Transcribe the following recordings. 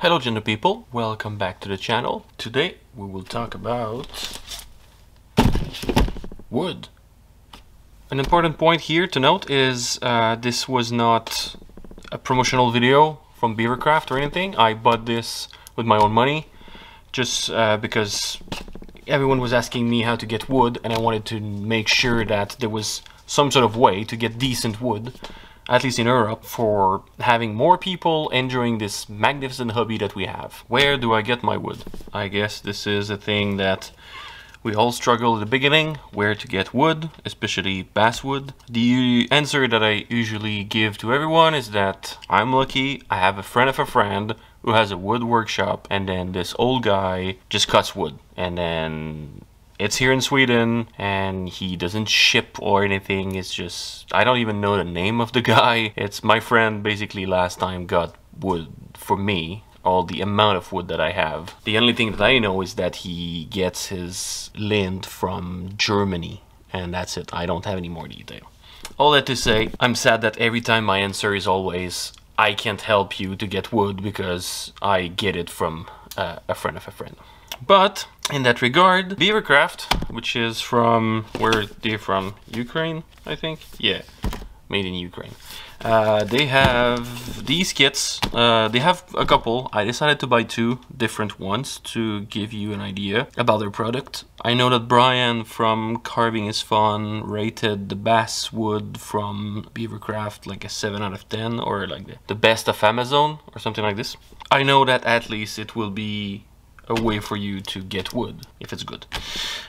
Hello gentle people, welcome back to the channel. Today we will talk about wood. An important point here to note is uh, this was not a promotional video from Beavercraft or anything. I bought this with my own money just uh, because everyone was asking me how to get wood and I wanted to make sure that there was some sort of way to get decent wood at least in Europe, for having more people enjoying this magnificent hobby that we have. Where do I get my wood? I guess this is a thing that we all struggle at the beginning, where to get wood, especially basswood. The answer that I usually give to everyone is that I'm lucky, I have a friend of a friend who has a wood workshop and then this old guy just cuts wood and then it's here in Sweden and he doesn't ship or anything. It's just, I don't even know the name of the guy. It's my friend basically last time got wood for me all the amount of wood that I have. The only thing that I know is that he gets his lint from Germany and that's it. I don't have any more detail. All that to say, I'm sad that every time my answer is always I can't help you to get wood because I get it from uh, a friend of a friend. But in that regard, Beavercraft, which is from, where they're from? Ukraine, I think? Yeah, made in Ukraine. Uh, they have these kits. Uh, they have a couple. I decided to buy two different ones to give you an idea about their product. I know that Brian from Carving is Fun rated the basswood from Beavercraft like a 7 out of 10 or like the, the best of Amazon or something like this. I know that at least it will be a way for you to get wood if it's good.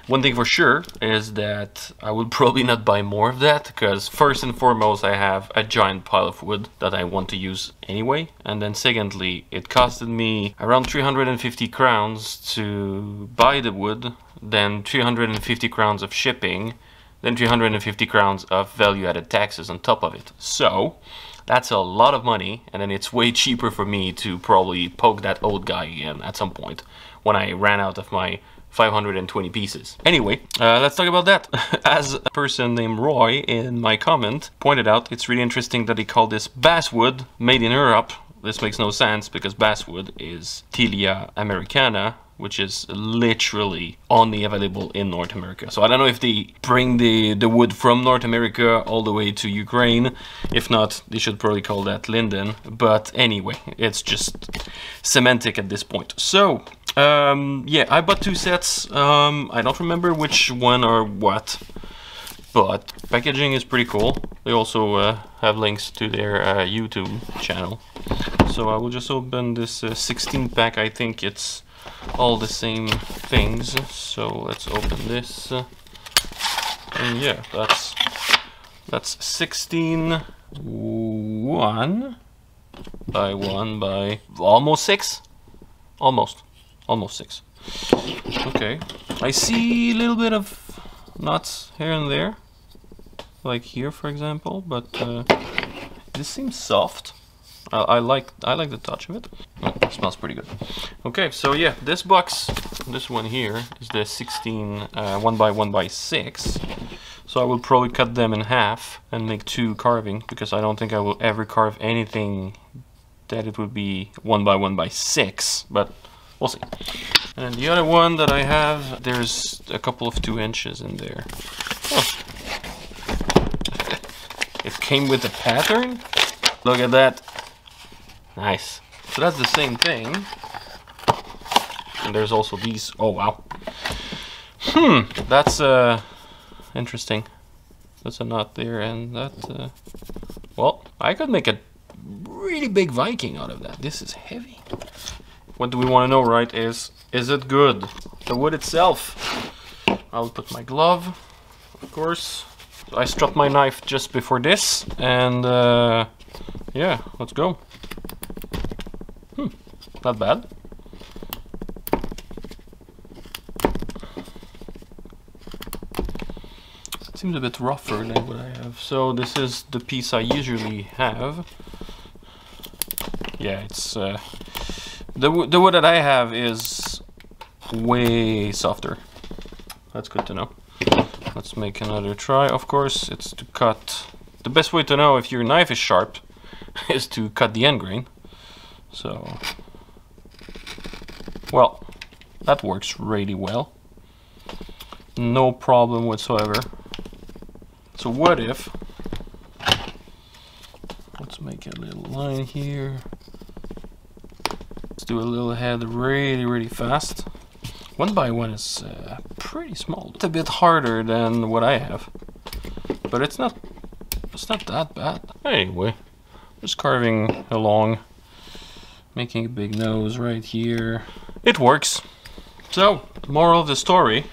One thing for sure is that I will probably not buy more of that because first and foremost I have a giant pile of wood that I want to use anyway and then secondly it costed me around 350 crowns to buy the wood then 350 crowns of shipping then 350 crowns of value added taxes on top of it. So that's a lot of money, and then it's way cheaper for me to probably poke that old guy again at some point when I ran out of my 520 pieces. Anyway, uh, let's talk about that. As a person named Roy in my comment pointed out, it's really interesting that he called this basswood made in Europe. This makes no sense because basswood is Tilia americana, which is literally only available in North America. So I don't know if they bring the, the wood from North America all the way to Ukraine. If not, they should probably call that linden. But anyway, it's just semantic at this point. So, um, yeah, I bought two sets. Um, I don't remember which one or what. But packaging is pretty cool. They also uh, have links to their uh, YouTube channel. So I will just open this uh, 16 pack. I think it's all the same things. So let's open this. And yeah that's that's 16 one by one by almost six. Almost almost six. Okay I see a little bit of knots here and there like here for example but uh, this seems soft I, I, like I like the touch of it. Oh, it smells pretty good. Okay, so yeah, this box, this one here, is the 16 uh, 1 by 1 by 6 So I will probably cut them in half and make two carving because I don't think I will ever carve anything that it would be 1 by 1 by 6 but we'll see. And the other one that I have, there's a couple of 2 inches in there. Oh. it came with a pattern? Look at that. Nice. So that's the same thing. And there's also these. Oh, wow. Hmm, that's uh, interesting. That's a knot there, and that, uh, well, I could make a really big Viking out of that. This is heavy. What do we want to know, right, is, is it good? The wood itself. I'll put my glove, of course. I struck my knife just before this, and uh, yeah, let's go. Not bad. It seems a bit rougher than what I have. So this is the piece I usually have. Yeah, it's... Uh, the, the wood that I have is way softer. That's good to know. Let's make another try. Of course, it's to cut... The best way to know if your knife is sharp is to cut the end grain. So Well, that works really well. No problem whatsoever. So what if, let's make a little line here. Let's do a little head really, really fast. One by one is uh, pretty small. It's a bit harder than what I have, but it's not, it's not that bad. Anyway, just carving along, making a big nose right here. It works. So, moral of the story,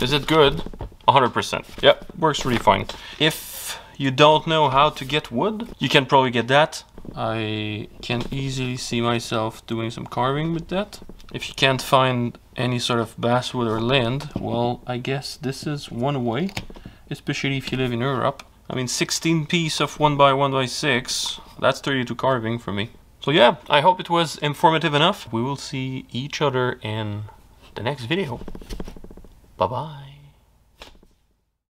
is it good? 100%. Yep, works really fine. If you don't know how to get wood, you can probably get that. I can easily see myself doing some carving with that. If you can't find any sort of basswood or land, well, I guess this is one way, especially if you live in Europe. I mean, 16 piece of 1 by 1 by 6 that's 32 carving for me. So yeah, I hope it was informative enough. We will see each other in the next video. Bye bye.